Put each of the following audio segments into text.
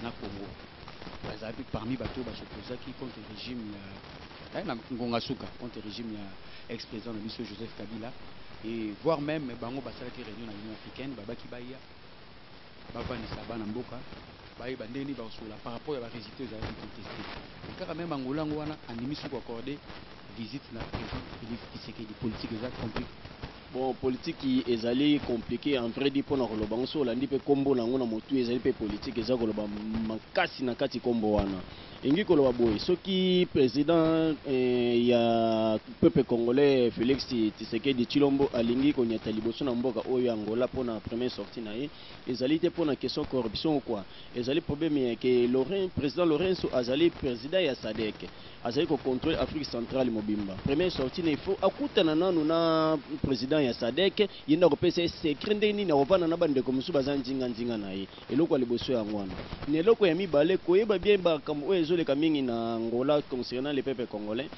na Congo bazalaki parmi bato oyo ba s'opposaki contre regime ya eh, na ngonga suka contre regime ya ex président na biso Joseph Kabila et voire même bango basalaki réunion na Union africaine babaki baya bavandisa bana mboka bayeba ndenge nini bakosola par rapport ya baresultat ezalaki conteste e kaka meme angola yango wana andimisi koaccorde visite na président félix tshisekedi politique eza complique Bon politique ezali complique en vrai dit pona koloba ngo so olandi pe kombo na ngo na motu ezali pe politique eza koloba makasi na kati kombo wana engi koloba boye soki president eh, ya peuple congolais Felix Tshisekedi Chilombo alingi konyata liboso na mboka oyo ya Angola pona première sortie na ye ezali te pona question corruption ou quoi ezali problème ya ke Laurent president Lorenzo azali president ya SADC Azali ko controle Afrique centrale mobimba. Première sortie na il faut akutana nanu na president ya sadec ye nde akopesa ye secret ndenge nini akovanda na bandeko mosusu baza nzinga nzinga na ye. Eloko ya liboso yango wana. Na eloko ya mibale koyeba bien makambo oyo ezoleka mingi na Angola concernant le peuple congolais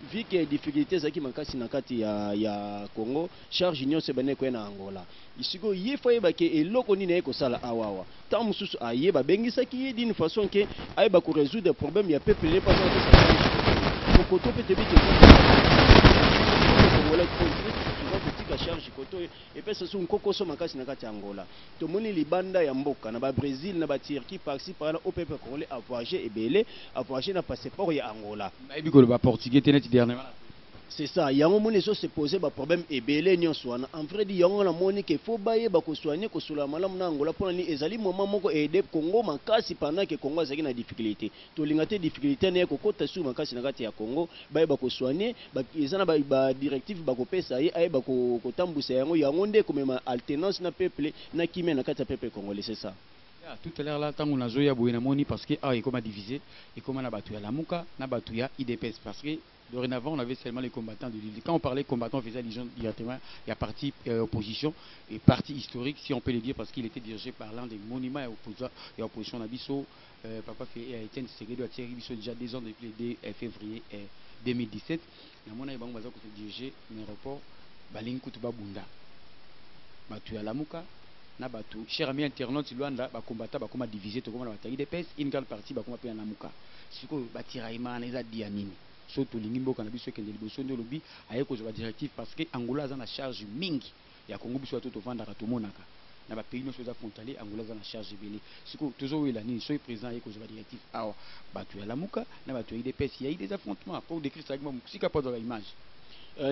vu que difficulte ezalaki makasi na kati ya ya Congo charge nionso ebandi ekoya na Angola sikoyo ye faut ayeba ke eloko nini aye kosala awa awa ntango mosusu aye babengisaki ye d'une façon ke ayeba ko résoudre problème ya peuple ne pas kokoto mpe toyebi te kongolais toza kotika charge koto epesa so nkokoso makasi na kati ya angola tomoni libanda ya mboka na babrésil na baturquie parci parla o peuple congolais avoyage ebele avoyage na passeport ya angola nayebi koloba portugais te neti dernièrement C'est ça, yango moni ezo se poser ba problèmes ebele nionso wana. En vrai dit, yango na moni que faut bayeba ko soigner ko solola malamu na Angola pona nini ezali moment moko e aider Congo makasi pendant que Congo azalaki na difficulite. Tolinga te difficulite wana eya ko kota lisusu makasi na kati ya Congo. Bayeba ko soigner, ba eza na ba directives bako pesa ye ayeba ko ko tambuisa yango, yango nde ekomema alternance na peuple na kimia na kati ya peuple congolais. C'est ça. Ya tout à l'heure là tango nazoya boye namoni parce que awa ekoma divise ekoma na batu ya lamuka na batu ya udps parce que Dorenavant on avait seulement les combattants de l'UDI. Quand on parlait combattants, on faisait allusion directement à parti euh, opposition et parti historique, si on peut le dire, parce qu'il était dirigé par l'un des monuments et opposants et opposition Nabiso, euh, Papa Fé, euh, Etienne Tshisekedi a tiré Bisso déjà deux ans depuis le 2 euh, février euh, 2017. Na mona bango baza ko se diriger na aéroport balingi kutu babunda. Batu ya Lamuka na batu cher ami internaute Luanda ba combattants bakoma diviser tokoma na bataille de pes une grande partie bakoma pe na Lamuka. Sikoyo ba tiraillement wana eza dit ya nini? Soki tolingi mboka na biso ekende liboso nde olobi aye kozwa ba directive parce que Angola aza na charge mingi ya Congo biso bato tovandaka tomonaka na ba pays nionso eza frontalier Angola aza na charge ebele sikoyo tozo wela nini soki president aye kozwa ba directive awa bato ya lamuka na bato ya udps ya idps affrontement pour decris ezalaki mua mokusika po azwaka image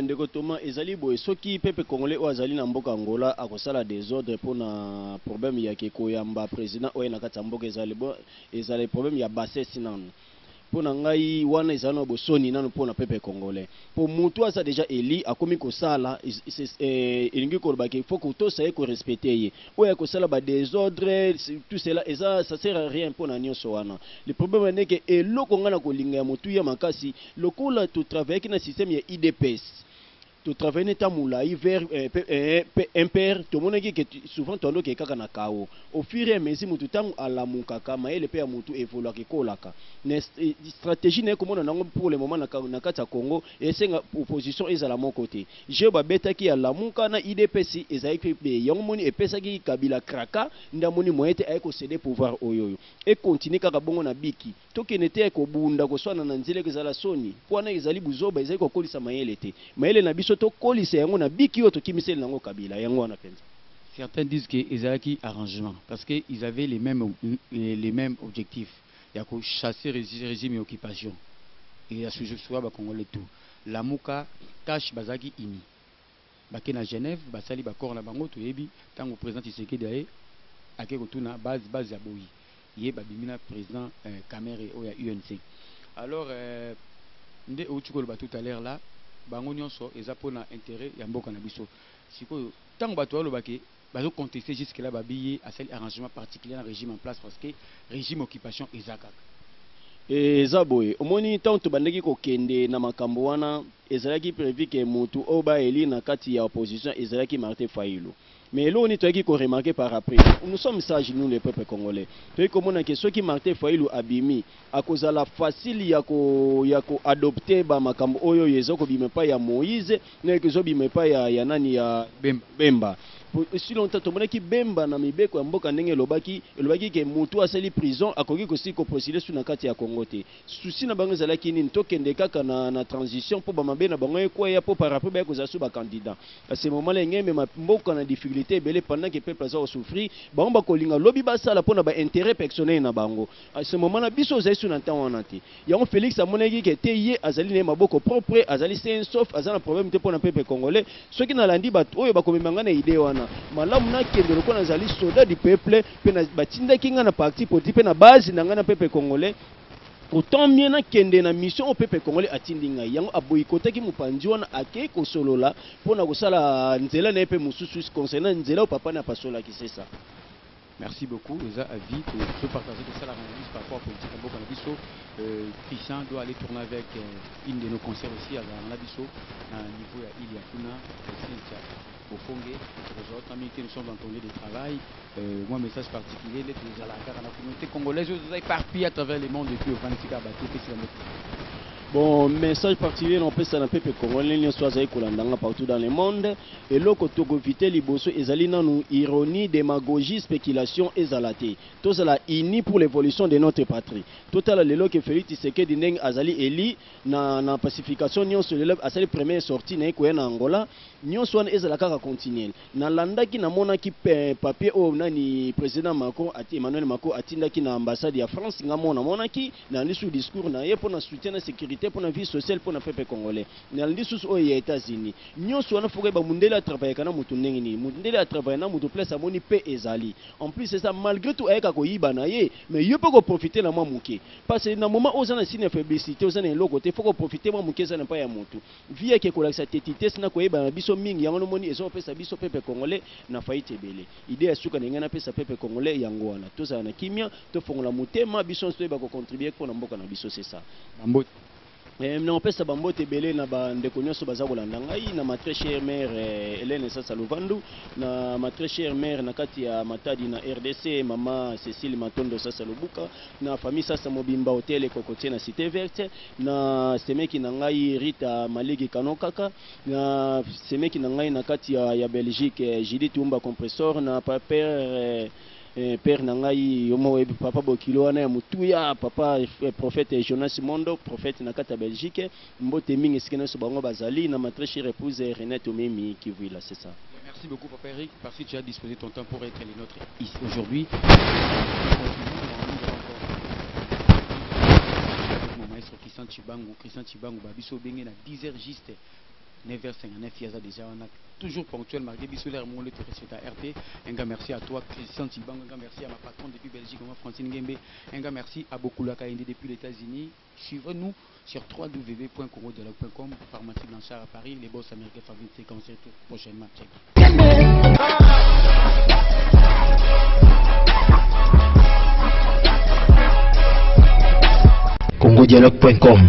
Ndeko Thomas, ezali boye, soki peuple congolais oyo azali na mboka Angola akosala desordre pona problème ya ke koyamba president oyo aye na kati ya mboka, ezali Ezala problème ya bassesse nanu pona ngai wana eza nanu bosoni nanu pona peuple congolais po mutu aza dejà elu akomi kosala elingi koloba ke faut kotosa ye ko respecter ye oyo ya kosala ba desordre tout cela eza ça sert à rien pona nionso wana le problème n'est que eloko ngai nakolinga ya motuya makasi lokola to travaillaki na système ya udps To travailler ne temps mulayi vers eh, pe, eh, pe, MPR tomonaki que tu- souvent toando ke kaka na kao au fur et à mesure mutu tango alamukaka mayele pe ya mutu evoluaka ekolaka na est- eh, strategie na ye komona nango pour le moment na ka- na kati ya Congo esenga opposition ezala moko te jeu babetaki ya lamuka na IDPS ezalaki pe be yango moni epesaki Kabila kraka nda moni moyen te aye ko ceder pouvoir oyoyo et continue kaka bongo na biki Tokende te kobunda koswana na nzela ekozala soni mpo wana ezali buzoba ezali kokolisa mayele te mayele na biso tokolisa yango na biki oyo tokimiseli nango kabila yango wana mpenza. Certains disent que ezalaki arrangement parce que ils avaient les meme les meme objectif ya ko chasser regime ya occupation et ya sujosuka ba congolais tout lamuka cash bazalaki unis. bake na Genève basali ba corps na bango toyebi tangu president Tshisekedi aye ake kotuna base base aboyi ye babimi na president kamerhe oyo ya UNC alors nde owuti koloba tout à l'heure là bango nionso eza pona interet ya mboka na biso sikoyo tangu batu bazo loba ke bazo contester jusque là babi ye asali arrangement particulier na regime en place parce que regime occupation eza kaka. Eza boye, omoni tango tobandaki kokende na makambo wana, ezalaki prevu que mutu oyo ba elire na kati ya opposition ezalaki Martin Fayulu. Mais eloko nini toyaki ko remarquer par après, nous sommes sages nous les peuples congolais, toyaki komona que soki Martin Fayulu abimi, akozala facile ya ko ya ko adopter ba makambo oyo yezo kobima epai ya Moïse na ekozobima epai ya, ya nani ya Bemba. Bemba si longtemps tomonaki Bemba na mibeko ya mboka ndenge elobaki elobaki ke mutu asali prison akoki kosi ko postuler su na kati ya Congo te souci na bango ezalaki nini tokende kaka na, na transition mpo bamabe na bango ekweya mpo par après baya kozala su ba candidat à ce moment là enge emema mboka na difficulté ebele pendant que peuple aza kosouffrir bango bakolinga lobi basala mpo na ba intérêt personnel na bango A ce moment na biso ozali su na temps wana te. Yango Felix amonaki ke te ye azali na ye maboko propre, azali sain et sauf, aza na problème te pona peuple congolais. Soki na landi batu oyo bakomema ngai na idee wana, malamu na kende lokola nazali soldat du peuple pe na batindaki ngai na parti politique pe na base na ngai na peuple congolais, autant mieux na kende na mission oyo peuple congolais atindi ngai. Yango a boycottaki mopanzi wana, akeyi kosolola pona kosala nzela na ye pe mosusu concernant nzela oyo papa na ye apasolaki. C'est ça. Merci beaucoup eza avis to to partager to sala analyse par rapport à politique ya mboka na biso euh, Christian doit aller tourner avec euh, une de nos concerts aussi azalaka na biso na niveau ya ile ya kuna Cynthia Bofonge tokozala tuna mingi te nous sommes en congé de travail euh, moi message particulier ndeti ezalaka kaka na communauté congolaise oyo eza éparpillé à travers le monde et puis ofandi tika bato epesika mboka bon message particulier na opesa na peuple congolais nyonso azali kolanda nga partout dans le monde Eloko toko eviter liboso ezali nanu ironie, demagogie, speculation ezala te. Tozala unis pour l'evolution de notre patrie. Totala lelo que Felix Tshisekedi ndenge azali elu na na pacification nionso lelo asali première sortie na ye koya na Angola. Nionso wana ezala kaka continuel. Na landaki na monaki papier oyo nani President Macron Emmanuel Macron atindaki na ambassade ya France nga moko na monaki. Na landi susu discours na ye pona soutien na securite pona vie sociale pona peuple congolais. Nalandi susu oyo ya Etats-Unis. Nionso wana faut koyeba mundele a travaillaka na mutu ndenge nini. Mundele a travaille na mutu place amoni paix ezali. En plus eza malgre tout ayaka koyiba na ye mais yo pe ko profiter na mwa muke. Parce que na moment oyo oza na signe ya faiblesite oza na eloko te faut ko profiter mwa muke ezala epai ya mutu. Vie eke kolakisa tetitesse na koyebana na biso mingi yango nomoni ezo pesa biso peuple congolais na faillite ebele. Idee ya suka na lingai na pesa peuple congolais yango wana. Tozala na kimia, to fongola motema, biso nionso toyeba ko contribuer pona mboka na biso c'est ça. Ba mbote. Eh, nakopesa bambote ebele na bandeko nyonso baza kolanda ngai na ma très chère mère eh, Hélène Sasa Lovandu na ma très chère mère na kati ya Matadi na RDC mama Cécile Matondo Sasa Lubuka na famille Sasa mobimba hotel Ekokotie na Cité Verte na semeki na ngai Rita Maligi Kanokaka na semeki na ngai na kati ya, ya Belgique eh, Judith Umba Compressor na papa eh, Eh, père na ngai yo moko oyebi papa bokilo wana ya motuya papa eh, prophète jonas mondo prophète na kati ya belgique mbote mingi esika nyonso bango bazali na ma très chère épouse renate omemi kivuila c'est ça Merci beaucoup, Papa Eric, parce que tu as disposé ton temps pour être les nôtres ici aujourd'hui. Mon maestro Christian Chibangu, Christian Chibangu, Babiso Bengé, à 10h juste. 9h59 ye aza dejà wana toujours ponctuel malgre biso l'heure moko nde to respecta heure te un grand merci à toi Christian Tshibangu un grand merci à ma patronne depuis Belgique maman Francine Ngembe un grand merci à Bokula Kayende depuis les Etats Unis suivrez nous sur www.congodialogue.com Pharmacie Blanchard à Paris le boss Americain Fabrice Tseka on se retrouve prochainement congodialogue.com